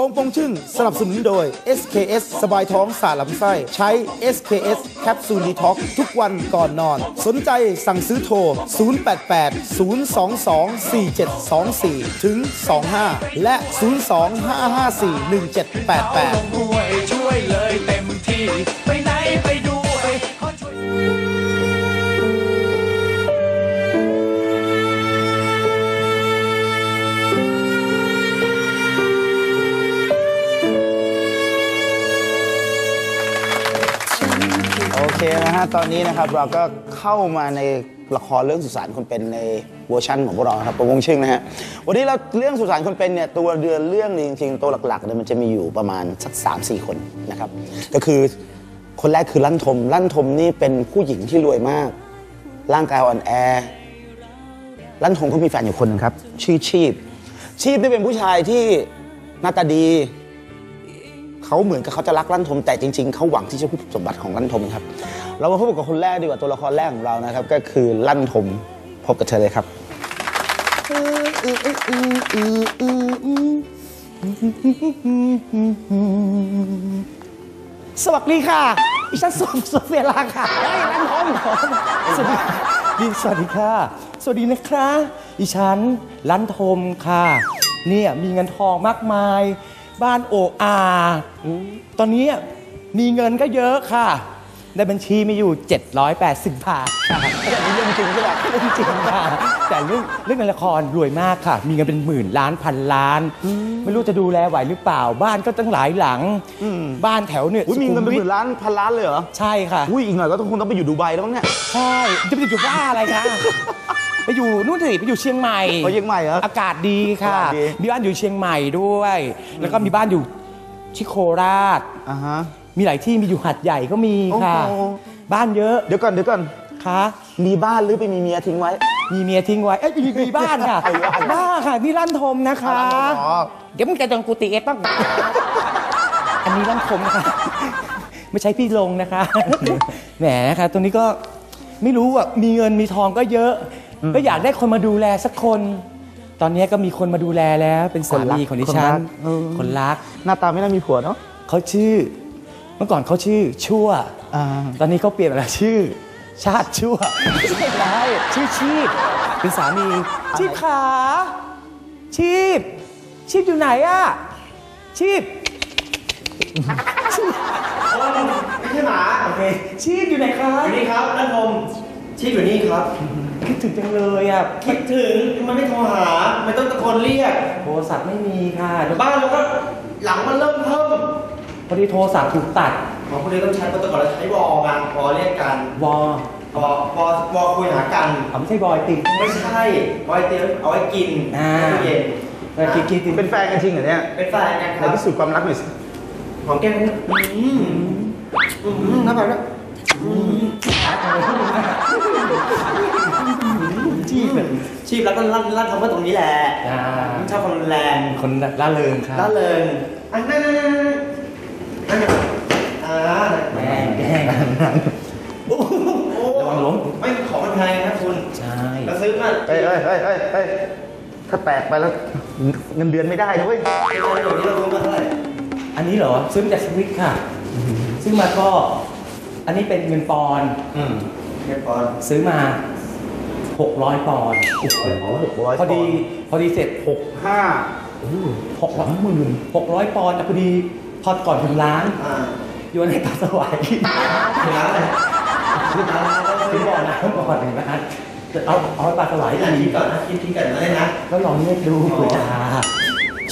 ปองปองชึ่งสนับสนุนโดย SKS สบายท้องสาลำไส้ ใช้ SKS แคปซูลดีท็อกทุกวันก่อนนอน สนใจสั่งซื้อโทร 088 022 4724 ถึง 25 และ 02 554 1788ช่วยช่วยเลยเต็มที่ไปไหนไป นะฮะ ตอนนี้นะครับเราก็เข้ามาในละครเรื่องสุสานคนเป็นในเวอร์ชันของพวกเราครับโป้งโป่งซึ่งนะฮะ วันนี้เราเรื่องสุสานคนเป็นเนี่ยตัวเดือนเรื่องจริงๆตัวหลักๆเนี่ยมันจะมีอยู่ประมาณสักสามสี่คนนะครับ ก็คือคนแรกคือลั่นทม ลั่นทมนี่เป็นผู้หญิงที่รวยมาก ร่างกายอ่อนแอ ลั่นทมเขามีแฟนอยู่คนหนึ่งครับ ชื่อชีพ ชีพนี่เป็นผู้ชายที่หน้าตาดี เขาเหมือนกับเขาจะรักลั่นทมแต่จริง ๆเขาหวังที่จะฮุบสมบัติของลั่นทมครับ เรามาพบกับคนแรกดีกว่าตัวละครแรกของเรานะครับ ก็คือลั่นทมพบกับเธอเลยครับสวัสดีค่ะดิฉันสมโซเฟียลาค่ะเฮ้ยลั่นทมสวัสดีดีสวัสดีค่ะ สวัสดีนะคะดิฉันลั่นทมค่ะ เนี่ยมีเงินทองมากมาย บ้านโออาตอนนี้มีเงินก็เยอะค่ะ ในบัญชีมีอยู่ 780 บาทค่ะอันนี้เรื่องจริงใช่ไหมเรื่องจริงค่ะ แต่เรื่องเรื่องในละครรวยมากค่ะ มีเงินเป็นหมื่นล้านพันล้าน ไม่รู้จะดูแลไหวหรือเปล่า บ้านก็ตั้งหลายหลัง บ้านแถวเนี่ยอุ้ยมีเงินเป็นหสุขุมื่นล้านพันล้านเลยเหรอ ใช่ค่ะ อุ้ยอีกหน่อยก็ต้องคงต้องไปอยู่ดูไบแล้วมั้งเนี่ย ใช่ จะไปอยู่บ้าอะไรคะ ไปอยู่นู่นสิไปอยู่เชียงใหม่ไปเชียงใหม่เหรออากาศดีค่ะ อากาศดี มีบ้านอยู่เชียงใหม่ด้วย แล้วก็มีบ้านอยู่ที่โคราช อ่าฮะ มีหลายที่มีอยู่หัดใหญ่ก็มีค่ะ โอ้โห บ้านเยอะเดี๋ยวก่อนเดี๋ยวก่อนค่ะมีบ้านหรือไปมีเมียทิ้งไว้ มีเมียทิ้งไว้เอ้ยมีมีบ้านค่ะมีบ้าน บ้าค่ะนี่ลั่นทมนะคะ อ๋อเดี๋ยวมึงจะโดนกูตีเอ็กบ้าง อันนี้ลั่นทมนะคะ ไม่ใช่พี่ลงนะคะ แหมนะคะตรงนี้ก็ไม่รู้อะ มีเงินมีทองก็เยอะ ก็อยากได้คนมาดูแลสักคน ตอนนี้ก็มีคนมาดูแลแล้วเป็นสามีของดิฉัน คนรัก หน้าตาไม่น่ามีผัวเนาะเขาชื่อ เมื่อก่อนเขาชื่อชั่วอ่าตอนนี้เขาเปลี่ยนมาแล้วชื่อ ชาติชั่วไม่ใช่ไรชื่อชีพเป็นสามี ชีพขาชีพ ชีพอยู่ไหนอะชีพไม่ใช่หมาโอเคชีพอยู่ไหนคะอยู่นี่ครับนัทพมชีพอยู่นี่ครับ คิดถึงจังเลยอะคิดถึงมันไม่โทรหาไม่ต้องตะโกนเรียก โทรศัพท์ไม่มีค่ะเดี๋ยวบ้านเราก็หลังมันเริ่มเพิ่มพอดีโทรศัพท์ถูกตัดหมอคนนี้ต้องใช้ปกติเราใช้วอกันวอเรียกกันวอวอวอวอคุยหากันเอาไม่ใช่บอยติงไม่ใช่วอยเตียงเอาไว้กินอ่าตู้เย็นแต่กินกินกินเป็นแฟนกันจริงเหรอเนี่ยเป็นแฟนกันคไหนรับพิสูจน์ความรักหน่อยสิของแก้มนี่อืมอืมน้ำไปแล้วชี พแบบชีพแล้วก็ลั่นลั่นคำว่าตรงนี้แหละอ่าชอบความรุนแรงคนล่าเริงค่ะล่าเริงอันนั้นนั่นนั่นอ่าแม่งแกล้งโอ้โหระวังล้มไม่ของมันแพงนะคุณใช่เราซื้อมาเฮ้ยเฮ้ยเฮ้ยเฮ้ยเฮ้ยถ้าแตกไปแล้วเงินเดือนไม่ได้นะเว้ยเดี๋ยวนี้เราซื้อมาเท่าไหร่อันนี้เหรอซื้อมาจากสวิตค่ะ ซื้อมาก็ อันนี้เป็นเงินปอนด์อืมเงินปอนด์ซื้อมา 600ปอนด์โอ้โหหกร้อยพอดีพอดีเสร็จห้าหกร้อยหมื่นหกร้อยปอนด์แต่พอดีพอก่อนถึงร้านอ่าโยนให้ปลาสวายกินถึงร้านอะไรถึงร้านแล้วก็ซื้อบ่อน้ำก่อนถึงร้านจะเอาเอาให้ปลาสวายคิดกินก่อนนะคิดคิดก่อนนะเลยนะแล้วลองเรียกดูเผื่อจะหา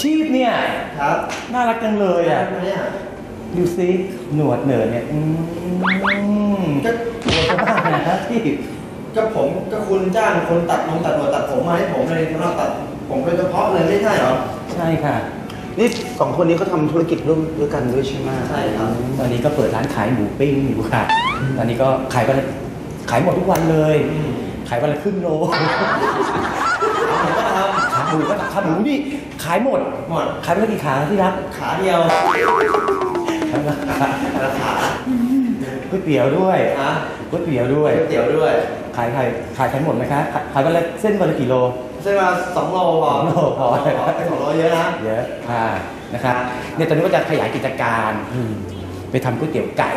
ชีพเนี่ยครับน่ารักจังเลยอะเนี่ยดูซิหนวดเหนินเนี่ยอืมก็ตัวจะบ้านะที่ ก็ผมก็คุณจ้างคนตัดนงตัดหนวดตัดผมมาให้ผมเลยสำหรับตัดผมโดยเฉพาะเลยไม่ใช่เหรอ ใช่ค่ะ นี่สองคนนี้เขาทำธุรกิจร่วมด้วยกันด้วยใช่ไหมใช่ครับ ตอนนี้ก็เปิดร้านขายหมูปิ้งอยู่ค่ะ ตอนนี้ก็ขายวันละขายหมดทุกวันเลยอืมขายวันละครึ่งโลผมก็ทขาหมูก็ขาหมูนี่ขายหมดำหมด ขายวันละกี่ขาที่รัก ขาเดียวขายวันละขาราคา ก๋วยเตี๋ยวด้วยฮะก๋วยเตี๋ยวด้วย ก๋วยเตี๋ยวด้วย ขายขายขายขายหมดไหมคะขายขายวันละเส้นวันละกี่โลกใช่มาสองโลพอสองโลพอ สองโลเยอะนะ เยอะค่ะนะครับเนี่ยตอนนี้ก็จะขยายกิจการไปทำก๋วยเตี๋ยวไก่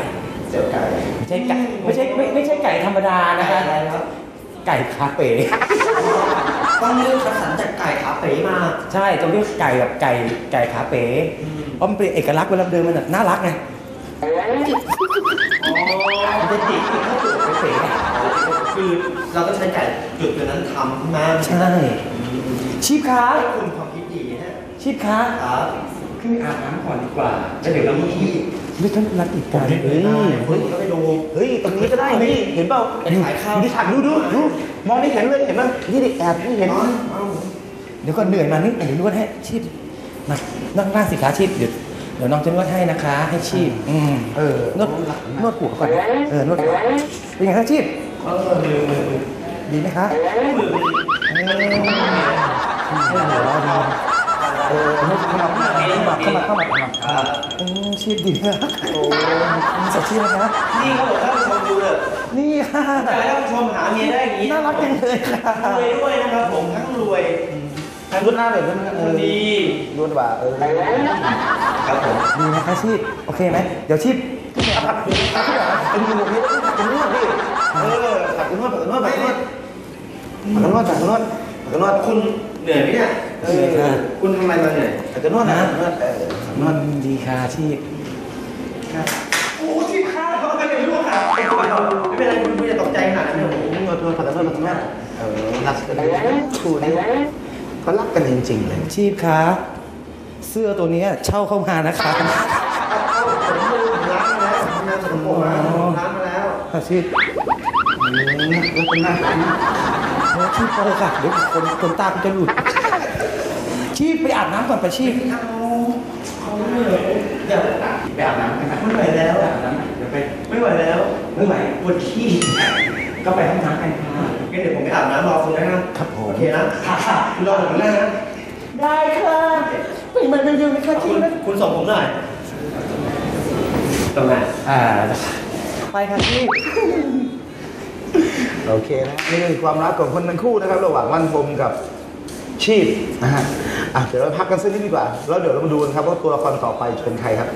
เจียวไก่ไม่ใช่ไก่ไม่ใช่ไม่ไม่ใช่ไก่ธรรมดานะไก่คะอะไรครับ ไก่คาเฟ่ต้องเลือกคัดสรรจากไก่ขาเป๋มา ใช่ต้องเรียกไก่แบบไก่ไก่ขาเป๋เพราะมันเป็นเอกลักษณ์เวลาเดินมันน่ะน่ารักไงมัน จะจิกที่เข้าจุดเป๋ๆไงคือเราก็ใช้ไก่จุดตัวนั้นทำขึ้นมาใช่ชีพคะคุณความคิดดีฮะชีพคะครับขึ้นไปอาบน้ำก่อนดีกว่าแล้วเดี๋ยวเรามาที่เรื่องรักอีกการเฮ้ยคุณก็ไปดูเฮ้ยตรงนี้ก็ได้นี่เห็นเปล่าไปขายข้าวดูดิถักดูดูดูมองไม่เห็นเลยเห็นไหมนี่ดิแอบไม่เห็นเดี๋ยวก่อนเหนื่อยมานิดเดี๋ยวนวดให้ชีพมานั่งนั่งสิคะชีพเดี๋ยว เดี๋ยวน้องจะนวดให้นะคะ ให้ชีพอืมเออนวดนวดหัวก่อนเออนวดหัวเป็นไงครับชีพเออมือมือมือดีไหมคะเออเออเข้ามาเข้ามาเข้ามาเข้ามาเข้ามาอืมชีพดีนะโอ้สดชื่นนะคะนี่เขาบอกท่านผู้ชมดูเลยนี่ค่ะแต่ท่านผู้ชมหาเมียได้อย่างนี้น่ารักจังเลยค่ะรวยด้วยนะครับผมทั้งรวยทางรุดหน้าเลยใช่ไหมคนดีรุดว่าเออ ครับผมดีนะคะชีพโอเคไหมเดี๋ยวชีพเป็นมือนี่เป็นนวดดิเออถักนวดถักนวดถักนวดถักนวดถักนวดถักนวดคุณเหนื่อยไหมเนี่ยเออคุณทำไมมาเหนื่อยถักนวดนะนวดเออถักนวดดีค่ะชีพโอ้ที่ข้าเขาไปเลยลูกค่ะไม่เป็นไรคุณอย่าตกใจขนาดนั้นเลยโอ้โหนวดนวดถักนวดถักนวดเออรักกันคู่นี้เขารักกันจริงๆเลยชีพคะ เสื้อตัวเนี้ยเช่าเข้ามานะคะผมลืมล้างมาแล้วทำงานสกปรกมาล้างมาแล้วค่ะชีพแล้วเป็นหน้ารักนะโอ้ชีพพอเลยค่ะเดี๋ยวคนคนตามันจะหลุด ชีพไปอาบน้ำก่อนไปชีพเอาเขาเหนื่อยเดี๋ยวไปอาบน้ำกันนะไม่ไหวแล้วอาบน้ำเดี๋ยวไปไม่ไหวแล้วไม่ไหวปวดขี้ก็ไปห้องน้ำกันค่ะงั้นเดี๋ยวผมไปอาบน้ำรอคุณนะครับผมโอเคนะคุณรอผมนะได้ค่ะ เป็นมันเร็วๆนะคะชีคุพณนะคุณส่งผมหน่อยตรงไหนอ่า ไปค่ะชีพโอเคนะนี่คือความรักของคนทั้งคู่นะครับ ระหว่างวันพรมกับชีพนะฮะอะเดี๋ยวเราพักกันสักนิดดีกว่า แล้วเดี๋ยวเรามาดูกันครับว่าตัวละครต่อไปจะเป็นใครครับ